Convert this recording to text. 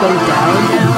go down.